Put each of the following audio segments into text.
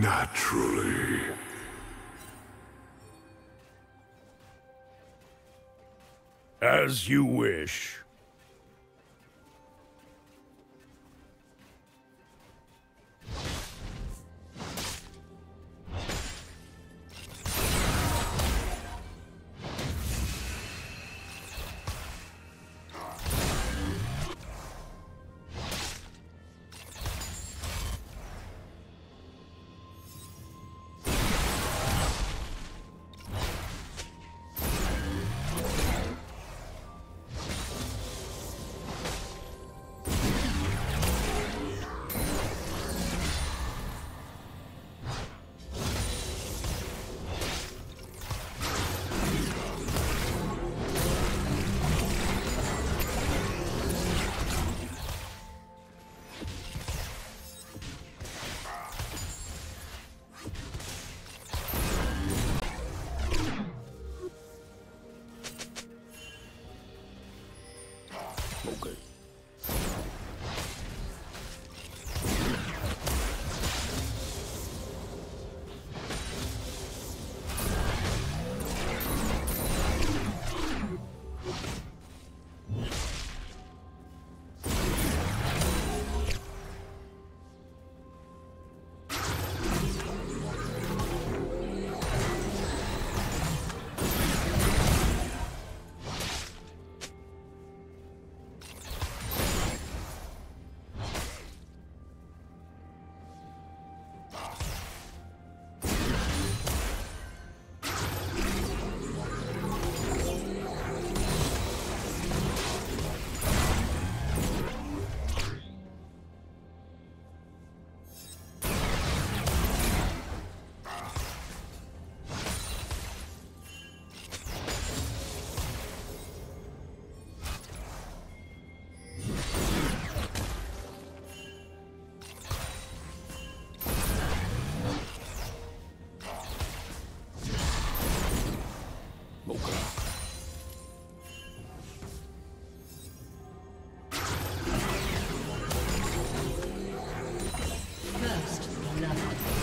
Naturally. As you wish. First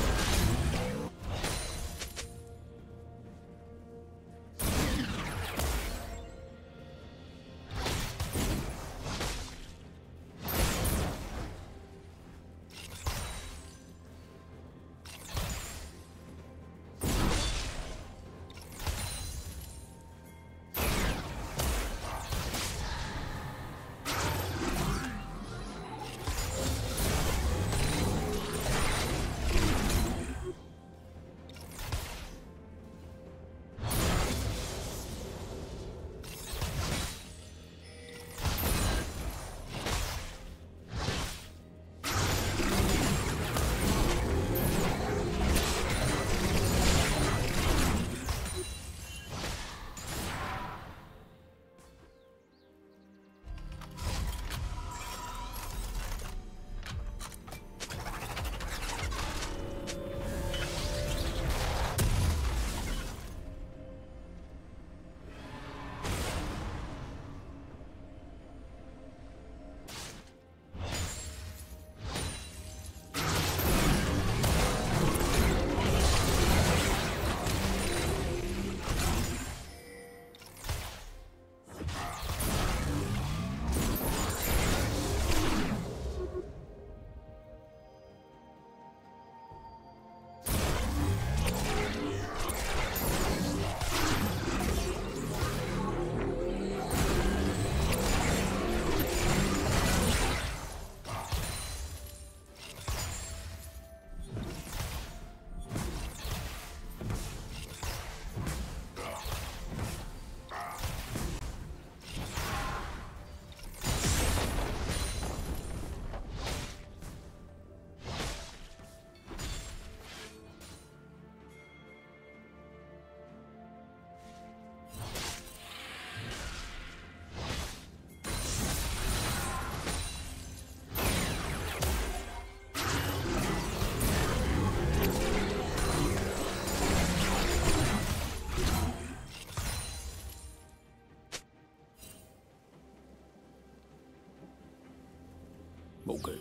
Okay.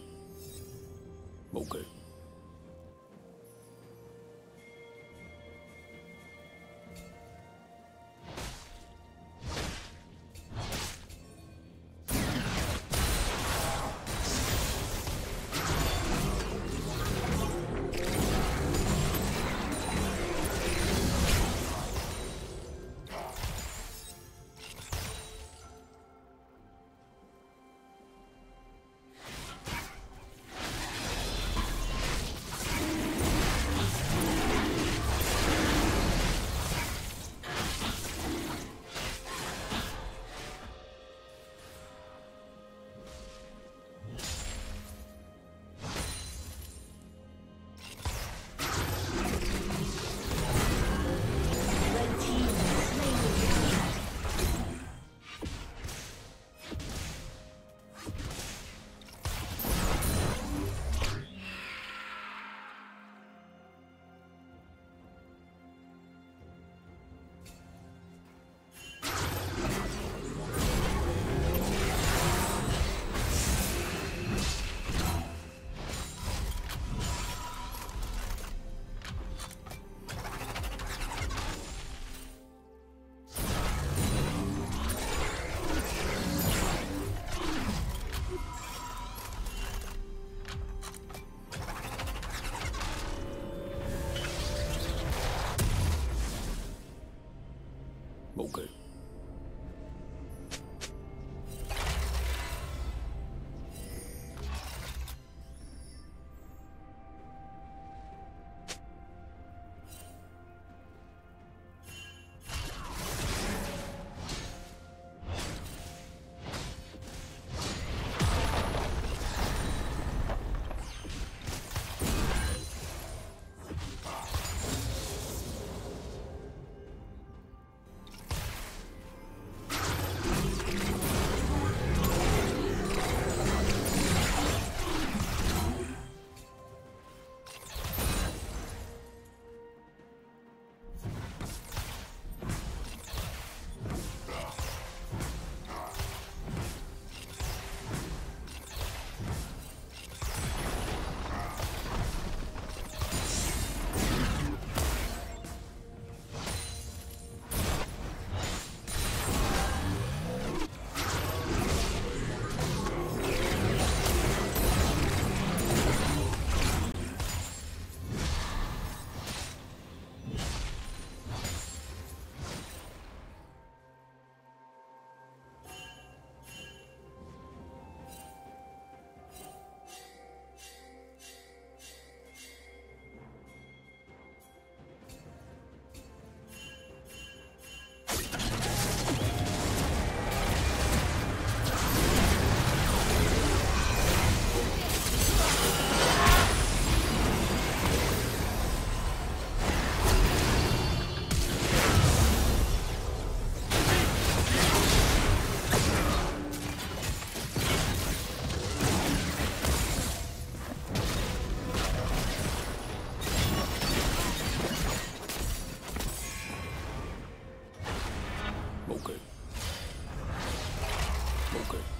Okay. Okay.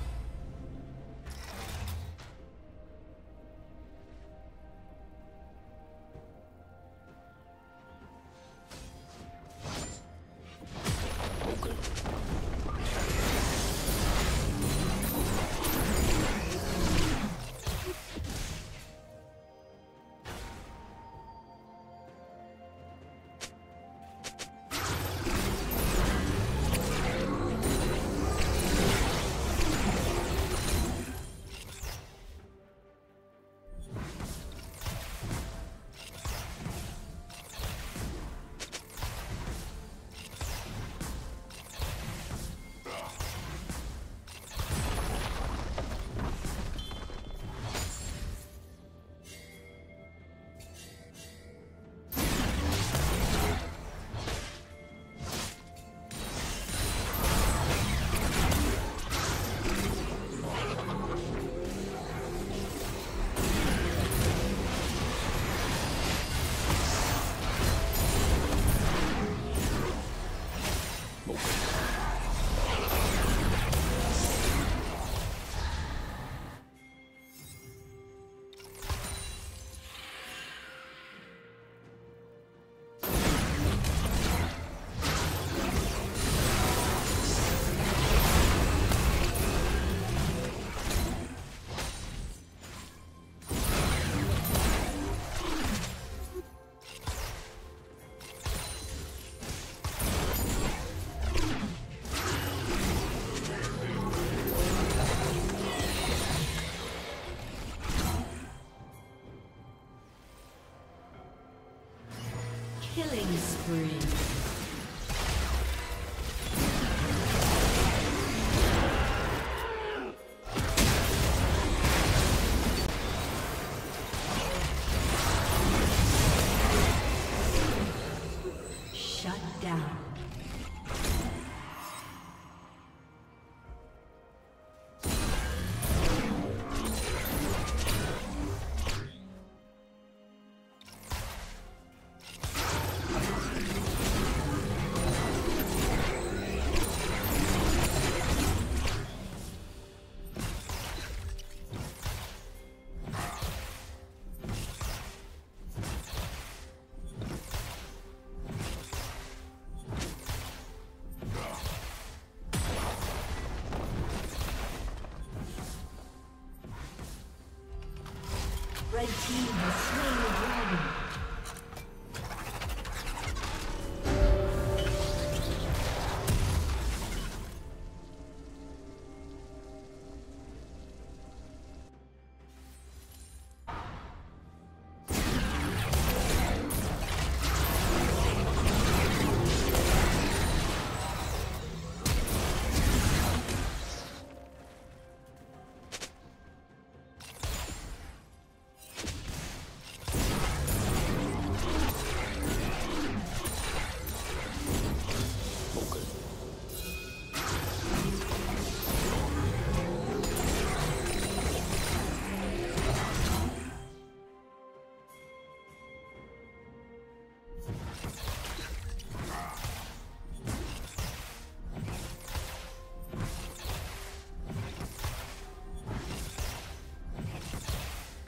Killing spree. Team has slain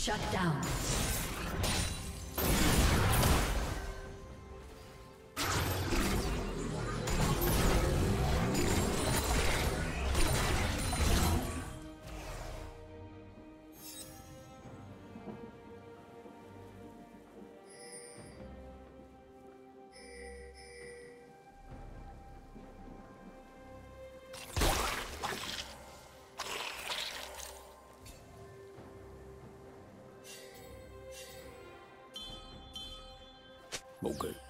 Shut down. Okay. Okay.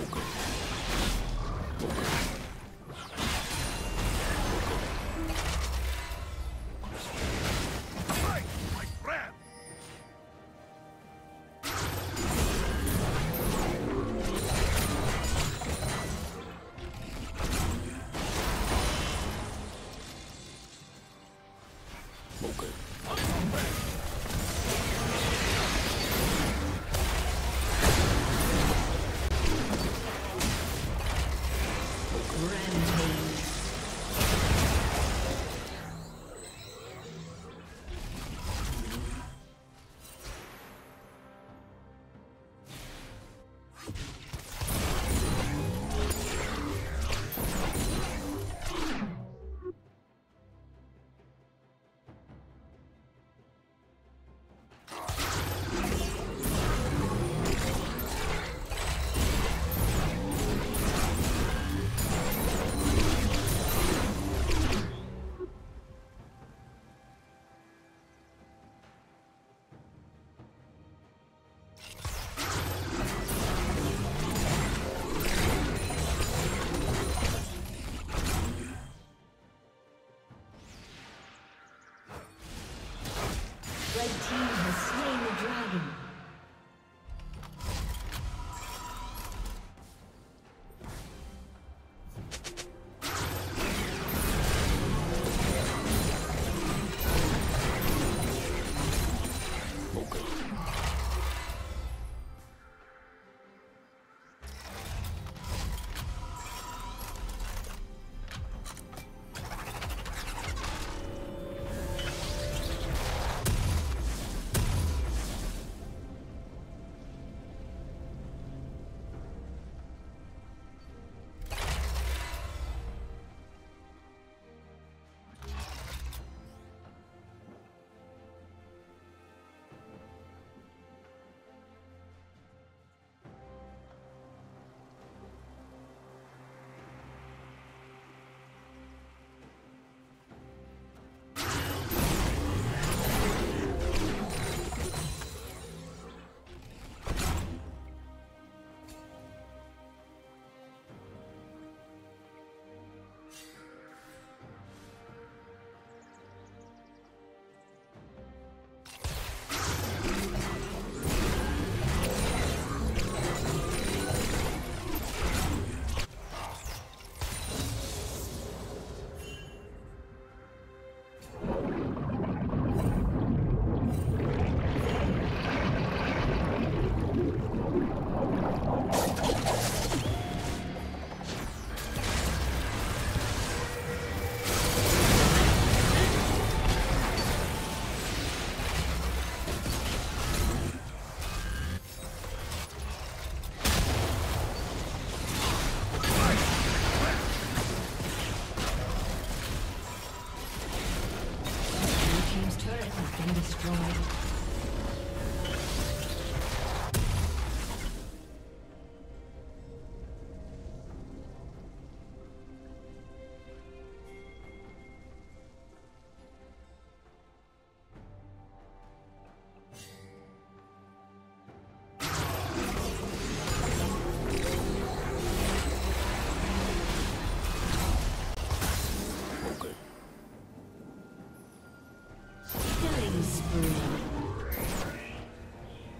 focus.